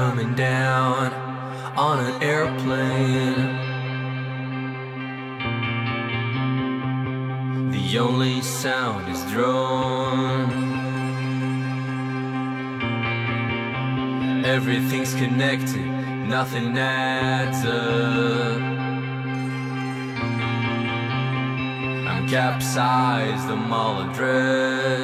coming down on an airplane. The only sound is drone. Everything's connected, nothing adds up. I'm capsized, I'm all adrift.